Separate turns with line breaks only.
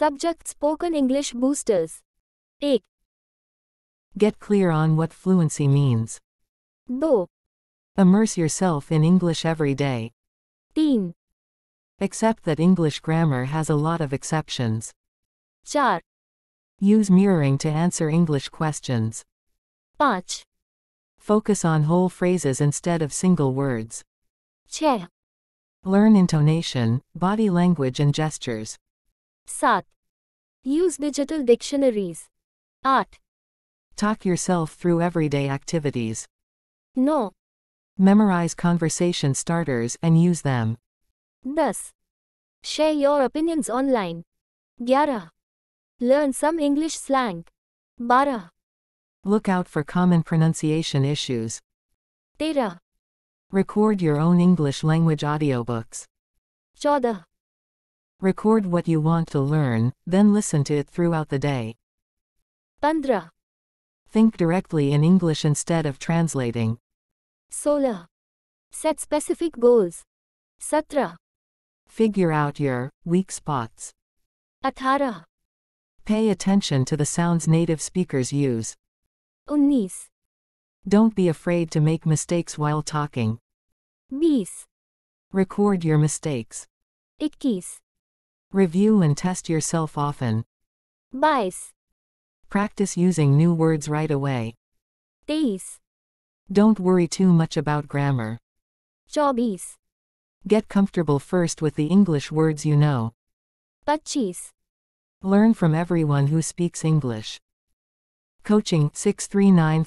Subject Spoken English Boosters 1.
Get clear on what fluency means.
2.
Immerse yourself in English every day.
3.
Accept that English grammar has a lot of exceptions.
4.
Use mirroring to answer English questions.
5.
Focus on whole phrases instead of single words.
6.
Learn intonation, body language, and gestures.
7. Use digital dictionaries 8.
Talk yourself through everyday activities.
9.
Memorize conversation starters and use them.
10. Share your opinions online 11. Learn some English slang 12.
Look out for common pronunciation issues.
13.
Record your own English language audiobooks.
14.
Record what you want to learn, then listen to it throughout the day.
15.
Think directly in English instead of translating.
16. Set specific goals 17.
Figure out your weak spots.
18.
Pay attention to the sounds native speakers use.
19.
Don't be afraid to make mistakes while talking.
20.
Record your mistakes.
21.
Review and test yourself often.
22.
Practice using new words right away.
23.
Don't worry too much about grammar.
24.
Get comfortable first with the English words you know.
25.
Learn from everyone who speaks English. Coaching 639